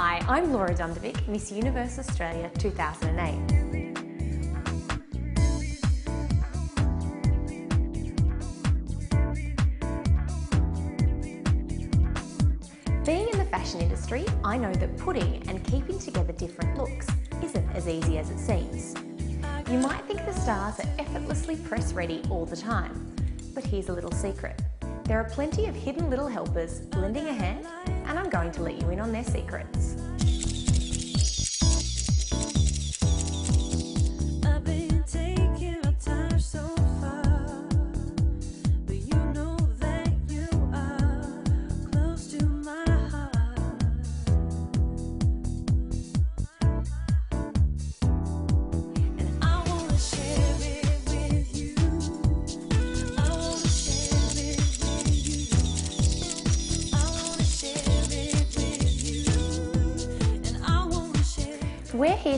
Hi, I'm Laura Dundovic, Miss Universe Australia 2008. Being in the fashion industry, I know that putting and keeping together different looks isn't as easy as it seems. You might think the stars are effortlessly press ready all the time, but here's a little secret. There are plenty of hidden little helpers lending a hand, and I'm going to let you in on their secrets.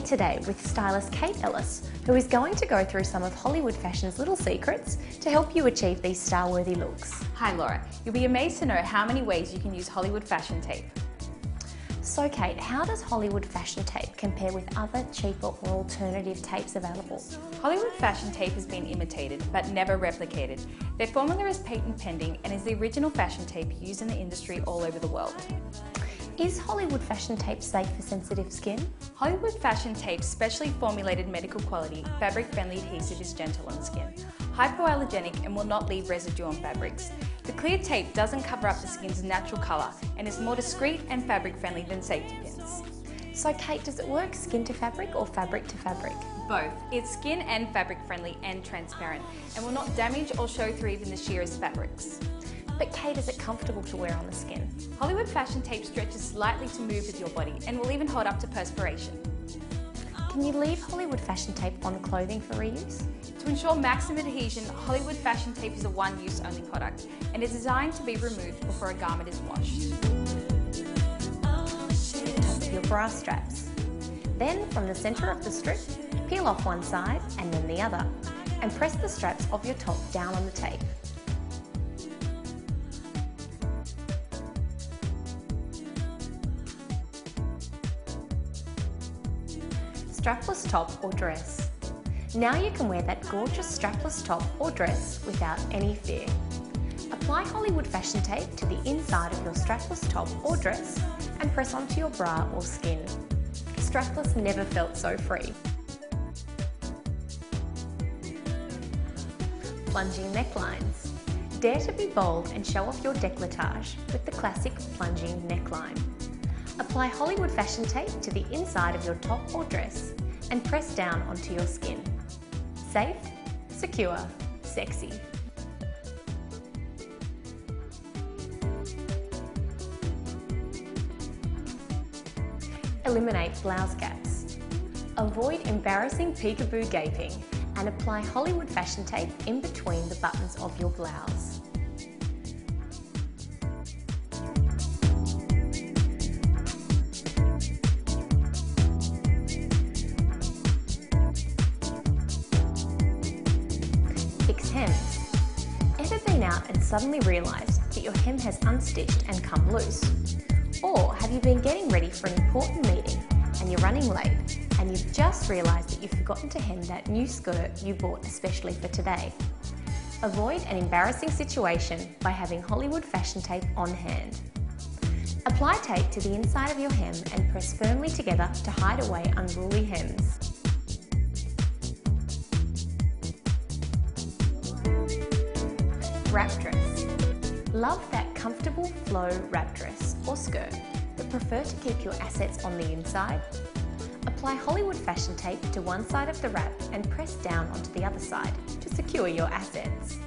Here today with stylist Kate Ellis, who is going to go through some of Hollywood fashion's little secrets to help you achieve these star-worthy looks. Hi Laura, you'll be amazed to know how many ways you can use Hollywood fashion tape. So Kate, how does Hollywood fashion tape compare with other cheaper or alternative tapes available? Hollywood fashion tape has been imitated but never replicated. Their formula is patent pending and is the original fashion tape used in the industry all over the world. Is Hollywood fashion tape safe for sensitive skin? Hollywood fashion tape's specially formulated medical quality, fabric friendly adhesive is gentle on skin, hypoallergenic and will not leave residue on fabrics. The clear tape doesn't cover up the skin's natural colour and is more discreet and fabric friendly than safety pins. So Kate, does it work skin to fabric or fabric to fabric? Both. It's skin and fabric friendly and transparent and will not damage or show through even the sheerest fabrics. But Kate, is it comfortable to wear on the skin? Hollywood fashion tape stretches slightly to move with your body and will even hold up to perspiration. Can you leave Hollywood fashion tape on clothing for reuse? To ensure maximum adhesion, Hollywood fashion tape is a one-use only product and is designed to be removed before a garment is washed. Your bra straps. Then, from the centre of the strip, peel off one side and then the other, and press the straps of your top down on the tape. Strapless top or dress. Now you can wear that gorgeous strapless top or dress without any fear. Apply Hollywood fashion tape to the inside of your strapless top or dress and press onto your bra or skin. Strapless never felt so free. Plunging necklines. Dare to be bold and show off your décolletage with the classic plunging neckline. Apply Hollywood fashion tape to the inside of your top or dress and press down onto your skin. Safe, secure, sexy. Eliminate blouse gaps. Avoid embarrassing peekaboo gaping and apply Hollywood fashion tape in between the buttons of your blouse. Out and suddenly realised that your hem has unstitched and come loose? Or have you been getting ready for an important meeting and you're running late and you've just realised that you've forgotten to hem that new skirt you bought especially for today? Avoid an embarrassing situation by having Hollywood fashion tape on hand. Apply tape to the inside of your hem and press firmly together to hide away unruly hems. Wrap dress. Love that comfortable flow wrap dress or skirt, but prefer to keep your assets on the inside? Apply Hollywood fashion tape to one side of the wrap and press down onto the other side to secure your assets.